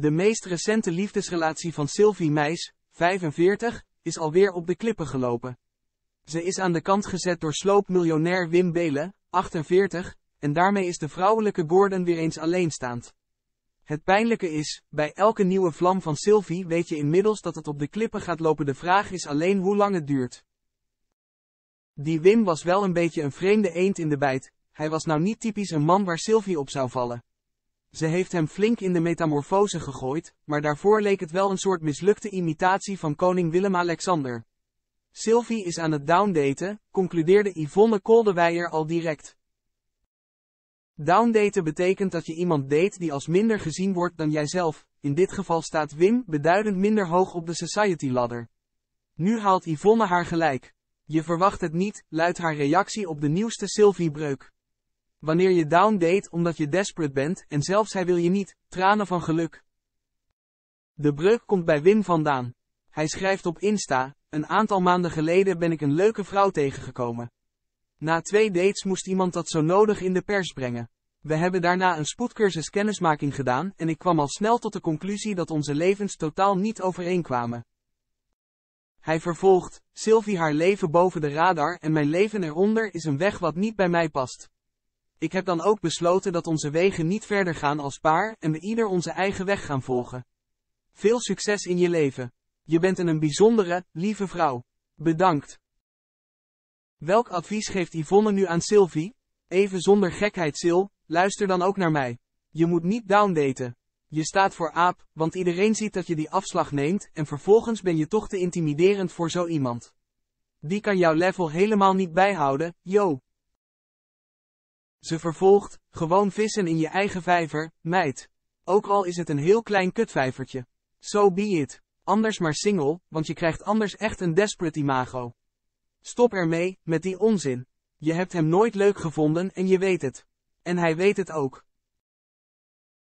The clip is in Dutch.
De meest recente liefdesrelatie van Sylvie Meis, 45, is alweer op de klippen gelopen. Ze is aan de kant gezet door sloopmiljonair Wim Belen, 48, en daarmee is de vrouwelijke Gordon weer eens alleenstaand. Het pijnlijke is, bij elke nieuwe vlam van Sylvie weet je inmiddels dat het op de klippen gaat lopen. De vraag is alleen hoe lang het duurt. Die Wim was wel een beetje een vreemde eend in de bijt, hij was nou niet typisch een man waar Sylvie op zou vallen. Ze heeft hem flink in de metamorfose gegooid, maar daarvoor leek het wel een soort mislukte imitatie van koning Willem-Alexander. Sylvie is aan het downdaten, concludeerde Yvonne Koldewijer al direct. Downdaten betekent dat je iemand date die als minder gezien wordt dan jijzelf, in dit geval staat Wim beduidend minder hoog op de society ladder. Nu haalt Yvonne haar gelijk. Je verwacht het niet, luidt haar reactie op de nieuwste Sylvie-breuk. Wanneer je downdate omdat je desperate bent en zelfs hij wil je niet, tranen van geluk. De breuk komt bij Wim vandaan. Hij schrijft op Insta, een aantal maanden geleden ben ik een leuke vrouw tegengekomen. Na twee dates moest iemand dat zo nodig in de pers brengen. We hebben daarna een spoedcursus kennismaking gedaan en ik kwam al snel tot de conclusie dat onze levens totaal niet overeenkwamen. Hij vervolgt, Sylvie haar leven boven de radar en mijn leven eronder is een weg wat niet bij mij past. Ik heb dan ook besloten dat onze wegen niet verder gaan als paar en we ieder onze eigen weg gaan volgen. Veel succes in je leven. Je bent een, bijzondere, lieve vrouw. Bedankt. Welk advies geeft Yvonne nu aan Sylvie? Even zonder gekheid Sil, luister dan ook naar mij. Je moet niet downdaten. Je staat voor aap, want iedereen ziet dat je die afslag neemt en vervolgens ben je toch te intimiderend voor zo iemand. Die kan jouw level helemaal niet bijhouden, yo. Ze vervolgt, gewoon vissen in je eigen vijver, meid. Ook al is het een heel klein kutvijvertje. So be it. Anders maar single, want je krijgt anders echt een desperate imago. Stop ermee, met die onzin. Je hebt hem nooit leuk gevonden en je weet het. En hij weet het ook.